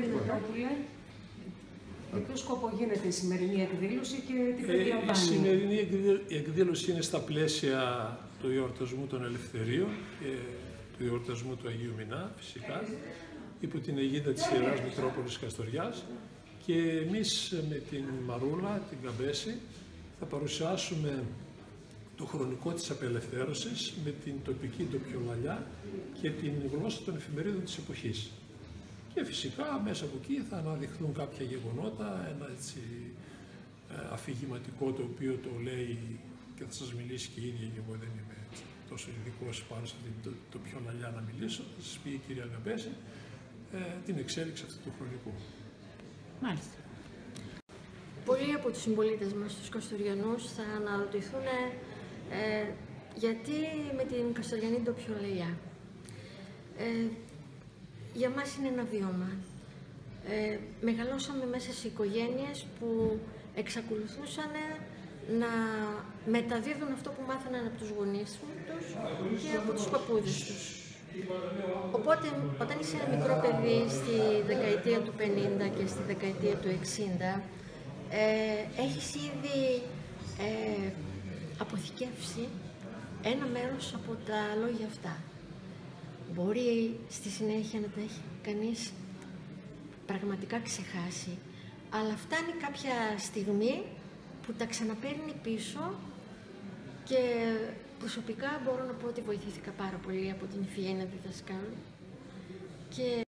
Δημητρόπουλε, για ποιο σκοπό γίνεται η σημερινή εκδήλωση και τι Ε, η περιλαμβάνει; σημερινή εκδήλωση- εκδήλωση είναι στα πλαίσια του εορτασμού των Ελευθερίων και του εορτασμού του Αγίου Μινά, φυσικά, υπό την αιγίδα της Ιεράς Μητρόπολης Καστοριάς και εμείς με την Μαρούλα, την Καμπέση, θα παρουσιάσουμε το χρονικό της απελευθέρωσης με την τοπική ντοπιολαλιά και την γλώσσα των εφημερίδων της εποχής. Και φυσικά μέσα από εκεί θα αναδειχθούν κάποια γεγονότα, ένα έτσι ε, αφηγηματικό το οποίο το λέει και θα σας μιλήσει και η ίδια και εγώ δεν είμαι έτσι τόσο ειδικός πάνω σε αυτή το, το πιο λαλιά να μιλήσω, θα σας πει η κυρία Γαμπέση ε, την εξέλιξη αυτού του χρονικού. Μάλιστα. Πολλοί από τους συμπολίτες μας, τους Καστοριανούς, θα αναρωτηθούν ε, γιατί με την Καστοριανή ντοπιολελιά. Ε, για μας είναι ένα βίωμα. Ε, μεγαλώσαμε μέσα σε οικογένειες που εξακολουθούσαν να μεταδίδουν αυτό που μάθαναν από τους γονείς τους και από τους παππούδες τους. Οπότε, όταν είσαι ένα μικρό παιδί στη δεκαετία του 50 και στη δεκαετία του 60, ε, έχεις ήδη ε, αποθηκεύσει ένα μέρος από τα λόγια αυτά. Μπορεί στη συνέχεια να τα έχει κανείς πραγματικά ξεχάσει, αλλά φτάνει κάποια στιγμή που τα ξαναπαίρνει πίσω και προσωπικά μπορώ να πω ότι βοηθήθηκα πάρα πολύ από την Φιένα διδασκάλου. Και